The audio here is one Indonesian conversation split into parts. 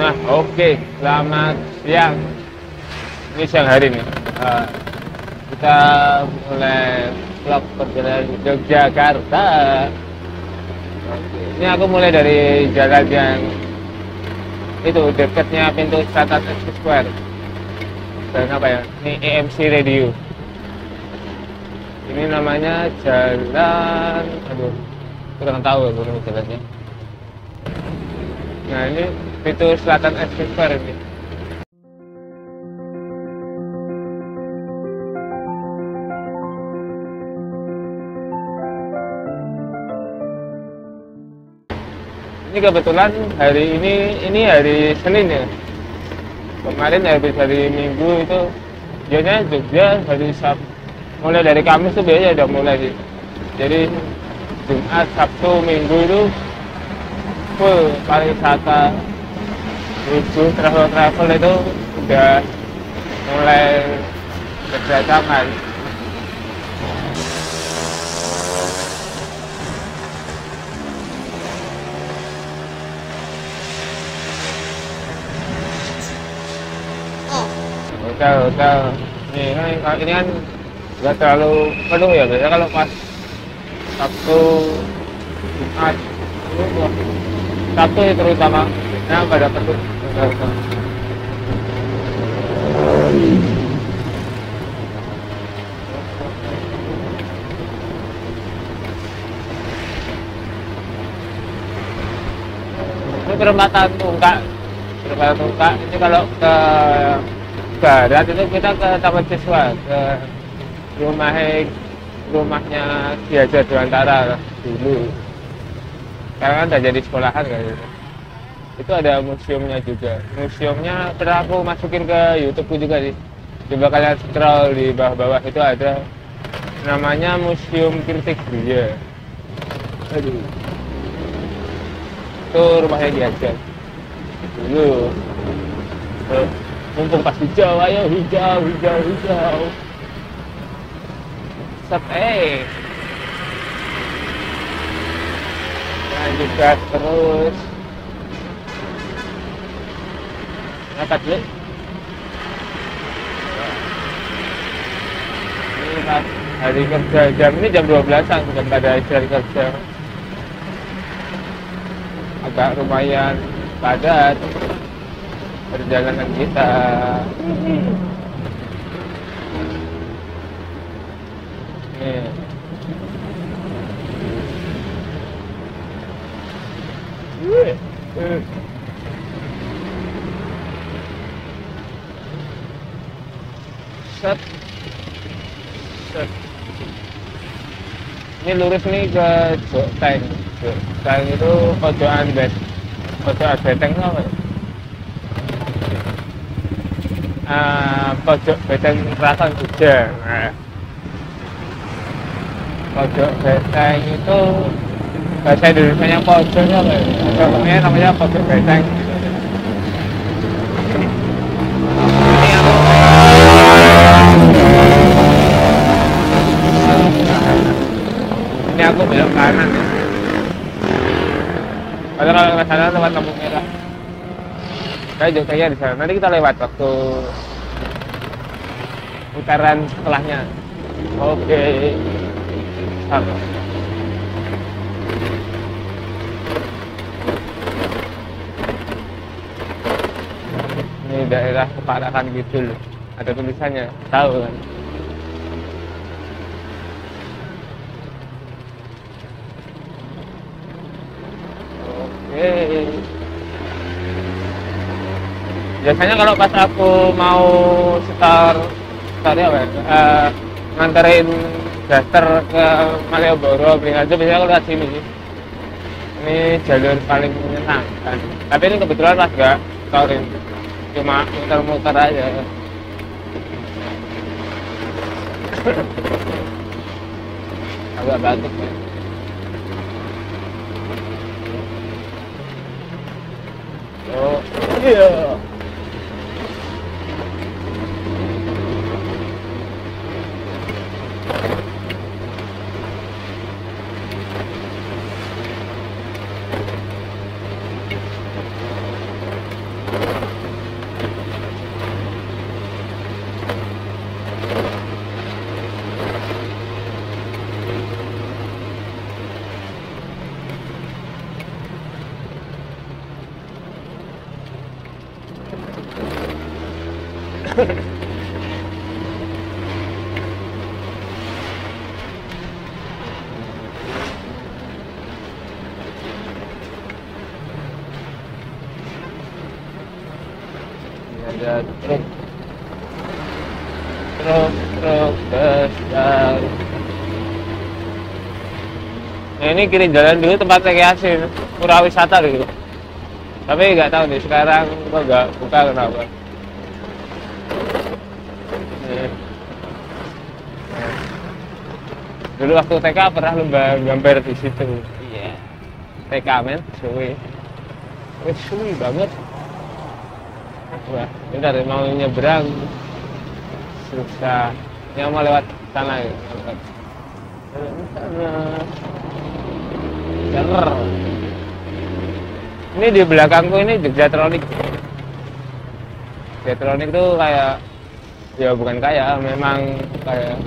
Nah, oke, selamat siang. Ini siang hari nih. Eh, kita mulai vlog perjalanan Yogyakarta. Oke, Ini aku mulai dari jalan yang itu dekatnya pintu Expo Square. Dan apa ya? Ini EMC Radio. Ini namanya jalan, aduh, kurang tahu ya kurang jalannya. Nah ini pintu selatan Square ini. Ini kebetulan hari ini ini hari Senin ya. Kemarin habis hari Minggu itu biasanya Jogja hari Sabtu mulai dari Kamis tuh biasanya udah mulai sih. Jadi Jumat, Sabtu, Minggu itu full pariwisata lucu travel travel itu udah mulai berdatangan hotel hotel. Nih kan ini kan nggak terlalu penuh ya biasanya kalau pas Sabtu Jumat Sabtu ya terutama. Nah pada penuh ini perempatan tungkak. Perempatan tungkak. Ini kalau ke barat itu kita ke taman siswa ke rumah rumahnya Diaja Dewantara dulu. Sekarang kan udah jadi sekolahan kan gitu. Itu ada museumnya juga. Museumnya pernah aku masukin ke YouTubeku juga sih. Coba kalian scroll di bawah-bawah itu ada namanya Museum Kritik Budaya aduh. Itu rumahnya Diaja dulu. Tuh, mumpung pas hijau ayo hijau hijau hijau. Set eh. Lanjut gas terus ngangkat dulu. Pas hari kerja jam ini jam 12an sudah nggak ada hari kerja. Agak lumayan padat perjalanan kita. Nih. Eh. Set. Set. Ini lurus nih ke Jokteng Jokteng itu pojokan bet pojokan beteng itu apa? Ya? Ah, pojok beteng keraton Jogja. Nah. pojok beteng itu bahasa Indonesia pojoknya apa? Ya? Namanya pojok beteng merah saya Jogjanya di sana. Nanti kita lewat waktu putaran setelahnya. Oke. Sama ini daerah keparahan gitu loh ada tulisannya. Tahu kan oke biasanya kalau pas aku mau setor setor apa ya, eh, nganterin daster ke Malioboro Beringharjo biasanya aku lewat sini. Sih ini jalur paling menyenangkan. Tapi ini kebetulan pas gak storin cuma muter-muter aja. Agak batuk ya. Oh iya. ada nah ini kiri jalan dulu tempat rekreasi pura wisata dulu. Tapi nggak tahu nih sekarang kok nggak buka kenapa? Nih. dulu waktu TK pernah lomba gambar di situ. Iya. TK men suwi. Wih, suwi banget. Wah bentar mau nyebrang. Susah. Yang mau lewat sana ini di belakangku ini Jogjatronik Jogjatronik tuh kayak ya bukan kayak memang kayak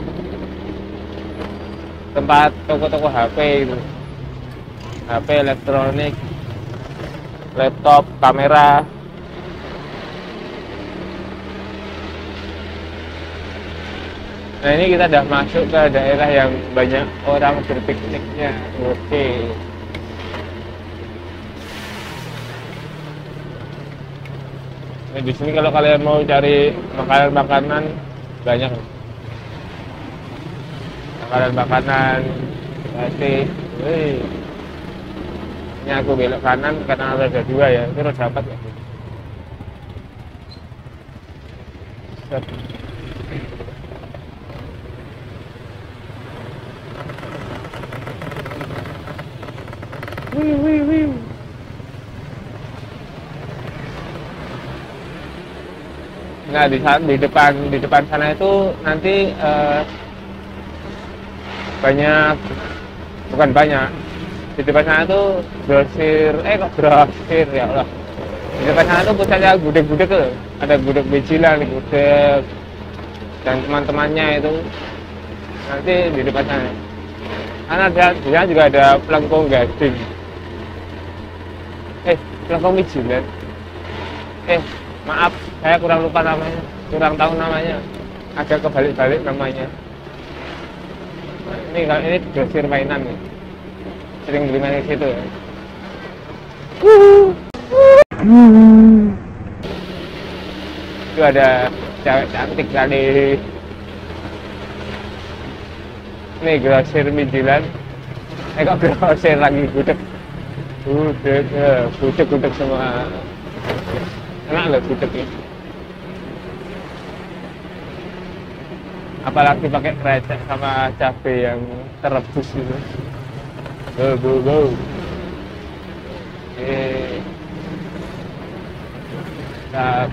tempat toko-toko HP itu. HP elektronik laptop kamera Nah ini kita udah masuk ke daerah yang banyak orang berpikniknya. Oke. Nah, di sini kalau kalian mau cari makanan-makanan banyak. Makanan-makanan pasti. Ini aku belok kanan karena ada dua ya. Itu harus dapat ya. Nah di di depan di depan sana itu nanti eh, banyak bukan banyak. Di depan sana itu grosir eh kok grosir ya Allah. Di depan sana itu pusatnya gudeg-gudeg tuh. Ada gudeg bijilan gudeg dan teman-temannya itu. Nanti di depan sana. Karena ada di sana juga ada pelengkung gading pelengkung bijilan eh maaf saya kurang lupa namanya. Kurang tahu namanya. Agak kebalik-balik namanya. Ini kalau ini grosir mainan nih sering beli main di situ ya. itu ada cewek cantik tadi. Ini grosir mijilan eh kok grosir lagi gudeg gudeg eh, gudeg gudeg semua enak loh gudeg ini apalagi pakai krecek sama cabai yang terebus gitu go go go eh. Nah,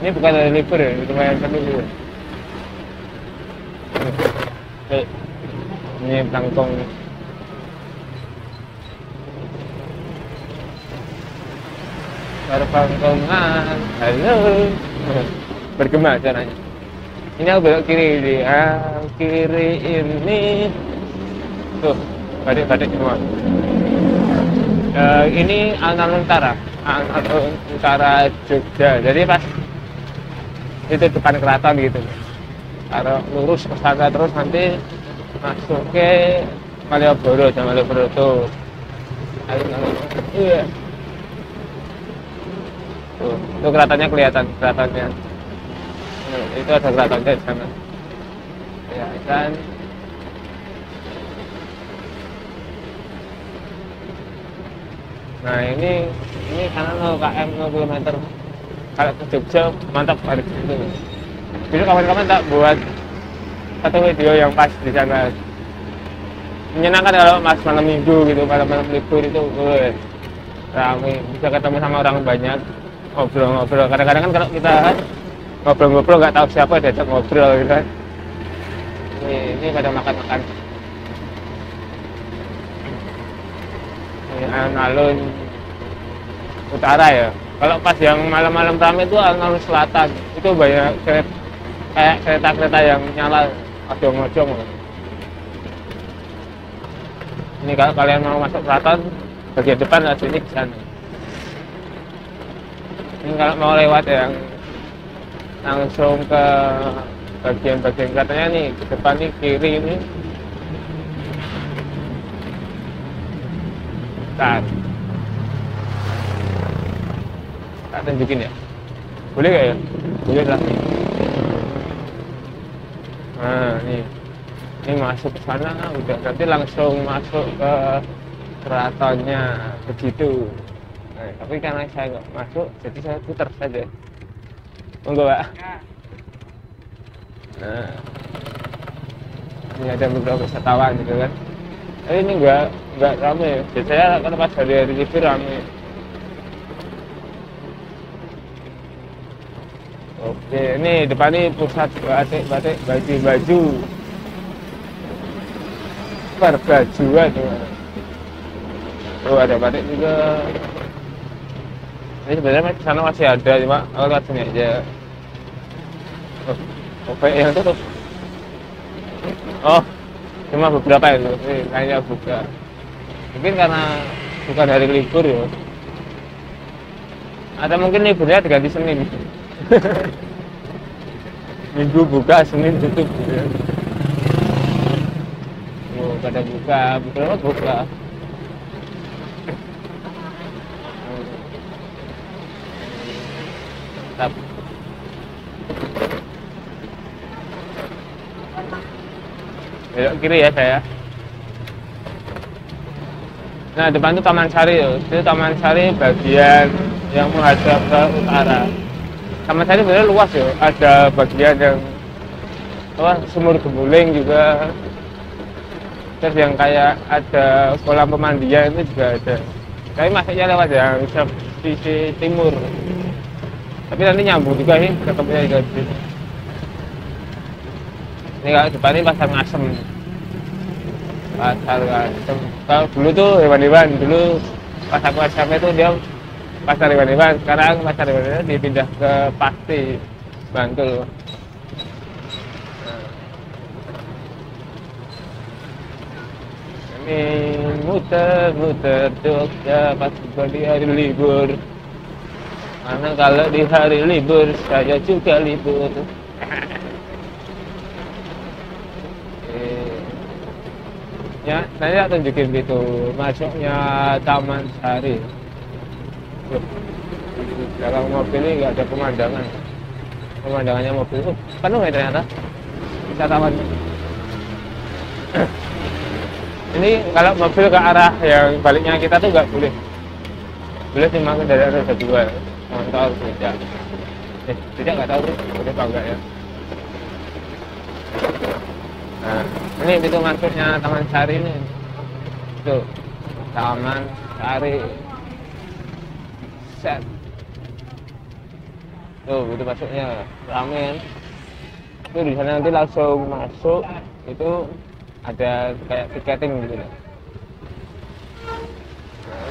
ini bukan dari liver ya lumayan penuh gitu eh, ini tangkong Terbangkongan, halo. Bergema caranya. Ini aku belok kiri di kiri ini. Tuh badik-badik semua. Eh, ini alun-alun utara. Alun-alun utara Jogja. Jadi pas itu depan keraton gitu. Kalau lurus ke sana terus nanti masuk ke Malioboro dan Malioboro. Tuh. Alun-alun iya tuh, tuh keratonnya kelihatan keratonnya Nah, itu ada keratonnya di sana. Ya kan nah ini ini karena 0 km 0 km kalau ke Jogja mantap banget itu jadi kawan-kawan tak buat satu video yang pas di sana. Menyenangkan kalau mas malam minggu gitu malam-malam libur itu gue rame. Bisa ketemu sama orang banyak ngobrol-ngobrol kadang-kadang kan kalau kita ngobrol-ngobrol nggak tahu siapa diajak ngobrol gitu kan. Ini, ini pada makan-makan. Ini alun-alun utara ya. Kalau pas yang malam-malam ramai itu alun-alun selatan. Itu banyak kereta, kayak kereta-kereta yang nyala ojong-ojong. Ini kalau kalian mau masuk keraton bagian depan lah sini ke sana. ini kalau mau lewat yang langsung ke bagian-bagian katanya nih ke depan nih kiri ini Bentar. Tak tunjukin ya? Boleh gak ya? Boleh lah. Nah, ini. Ini masuk ke sana, udah nanti langsung masuk ke keratonnya begitu. Nah, tapi karena saya nggak masuk, jadi saya putar saja. Monggo, Pak. Nah, ini ada beberapa wisatawan gitu kan. Tapi ini enggak enggak rame. Biasanya kan pas hari hari libur rame. Oke, ini depan ini pusat batik batik baju baju perbajuan oh ada batik juga ini sebenarnya di sana masih ada cuma aku lihat sini aja. Oh yang tutup oh cuma beberapa itu ini kayaknya buka. Mungkin karena bukan hari libur ya atau mungkin liburnya diganti Senin. Minggu buka Senin tutup gitu ya. oh pada buka. Buka buka Belok kiri ya saya. Nah depan itu Taman Sari ya. Itu Taman Sari bagian yang menghadap ke utara. Taman Sari sebenarnya luas ya. Ada bagian yang apa sumur gemuling juga. Terus yang kayak ada kolam pemandian itu juga ada. Tapi masuknya lewat yang sisi timur. Tapi nanti nyambung juga sih ketemunya juga di sini. Ini kalau depan ini pasar ngasem. Pasar ngasem. Kalau dulu tuh hewan-hewan dulu pasar ngasem itu dia pasar hewan-hewan. Sekarang pasar hewan-hewan dipindah ke Pasti Bantul. Ini muter-muter Jogja pas di hari libur. Karena kalau di hari libur saya juga libur. Eh, ya, nanti tak tunjukin gitu masuknya Taman Sari. Di belakang mobil ini nggak ada pemandangan. Pemandangannya mobil oh, penuh ya ternyata wisatawan. ini kalau mobil ke arah yang baliknya kita tuh nggak boleh. Boleh cuma kendaraan roda dua motor tidak eh tidak nggak tahu udah apa enggak ya nah ini pintu masuknya Taman Sari ini. Tuh Taman Sari. Set. Tuh itu masuknya. Ramen itu di sana nanti langsung masuk itu ada kayak tiketing gitu loh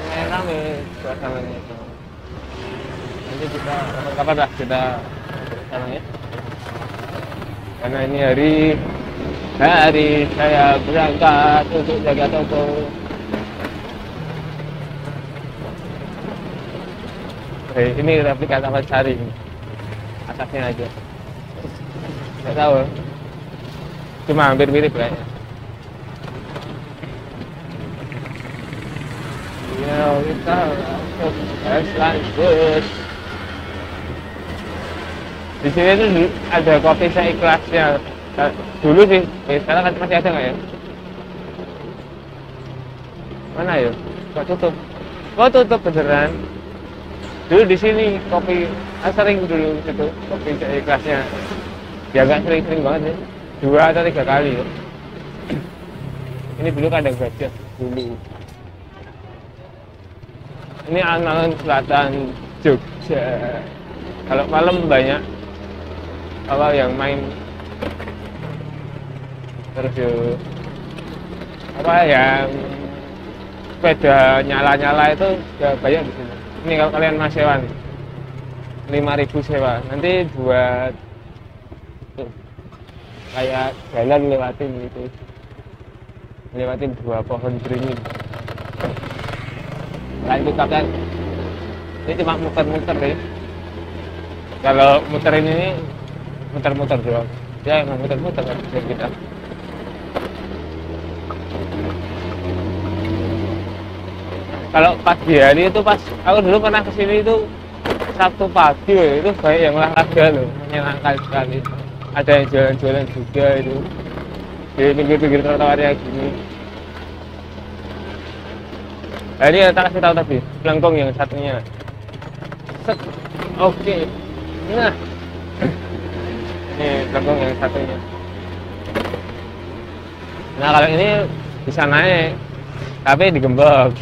nah, rame suasananya itu. Nanti kita kapan lah kita sana ya. Karena ini hari hari saya berangkat untuk jaga toko. Oke, ini replika Taman Sari. Atasnya aja. Nggak tahu. Cuma hampir mirip kayaknya ya. Kita harus lanjut. Di sini tuh ada kopi saya ikhlasnya dulu sih eh, sekarang kan masih ada nggak ya? Mana ya? Kok tutup. Kok tutup beneran. Dulu di sini kopi ah, sering dulu itu kopi saya ikhlasnya. Ya nggak sering-sering banget ya dua atau tiga kali. Ya ini dulu kadang gajah dulu. Ini alun-alun selatan Jogja. Kalau malam banyak. Apa yang main yuk, apa yang sepeda nyala-nyala itu ya banyak di sini. Ini kalau kalian mas sewa nih 5000 sewa. Nanti buat tuh, kayak jalan lewatin gitu. Lewatin dua pohon beringin. Lain pick kan ini cuma muter-muter deh kalau muterin ini muter-muter doang. Ya emang muter-muter kan kita kalau pagi hari itu pas aku dulu pernah ke sini itu Sabtu pagi itu banyak yang olahraga loh menyenangkan sekali. Ada yang jalan-jalan juga itu. Di pinggir-pinggir yang gini. Nah, ini tak kasih tahu tadi pelengkong yang satunya. Set oke. Nah. Ini pelengkong yang satunya nah kalau ini bisa naik. Tapi digembok.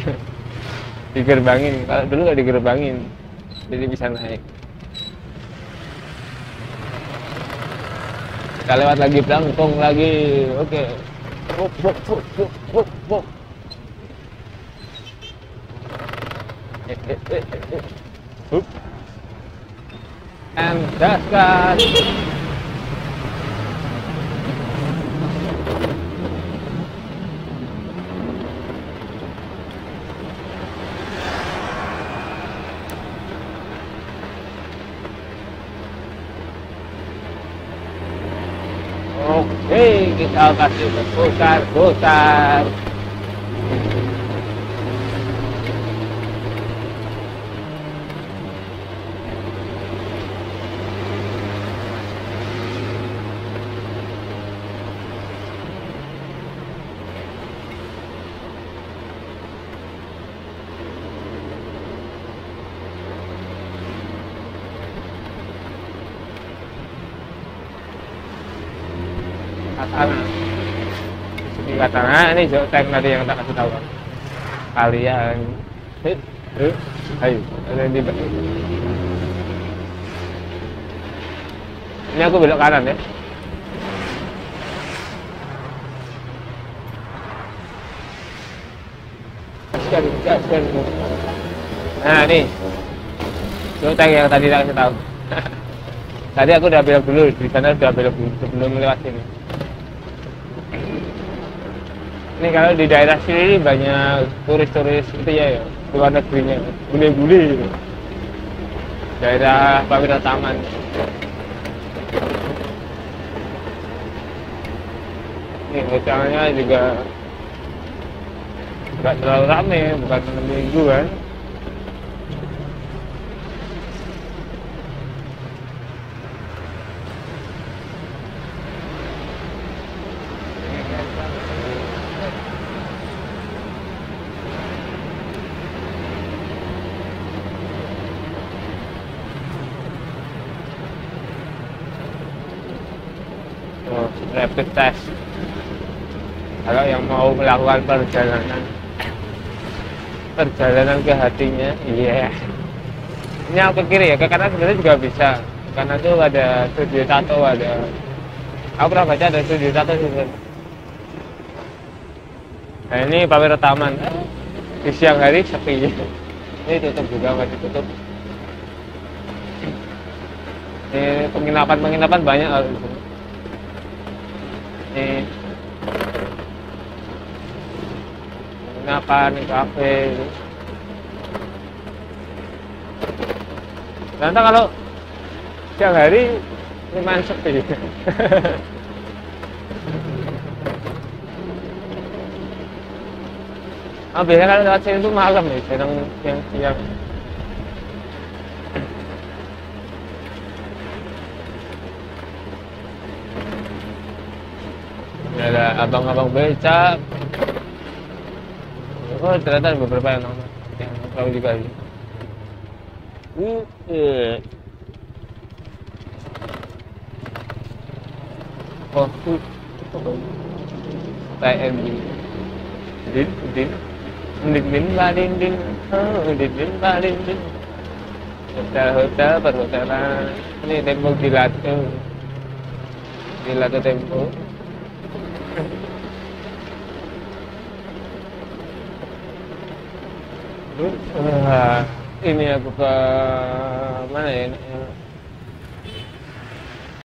Digerbangin. Kalau dulu nggak digerbangin jadi bisa naik. Kita lewat lagi pelangkong lagi. Oke. Okay. Eh, eh, eh. And that's that. Oke, kita kasih putar-putar. katana ini ini jauh tank tadi yang tak kasih tahu. Kalian. Ayo. Di ini aku belok kanan ya. Nah ini jauh tank yang tadi tak kasih tahu. Tadi aku udah belok dulu di sana udah belok dulu sebelum lewat sini ini kalau di daerah sini banyak turis-turis itu ya, ya luar negerinya bule-bule gitu. daerah Pawira Taman ini hotelnya juga nggak terlalu rame bukan minggu kan oh, rapid test. Kalau yang mau melakukan perjalanan. Perjalanan ke hatinya iya. Yeah. ini aku kiri ya ke kanan sebenarnya juga bisa. Karena itu ada studio tato ada. Aku pernah baca ada studio tato juga nah ini pamer taman. Di siang hari sepi. Ini tutup juga masih tutup ini penginapan penginapan banyak sini ini penginapan kafe? Nanti kalau siang hari lumayan sepi. Ah, biasanya kalau lewat sini tuh malam nih, sedang siang-siang. Ini ada abang-abang beca. Oh, ternyata ada beberapa yang nonton, yang tahu juga uh. Oh. TNB. Din, din. Din, din, ba, din, din. Oh, din, din, ba, din, din. Hotel-hotel, perhotelan. Ini tempo Gilato. Gilato tempo. ini aku ke mana ya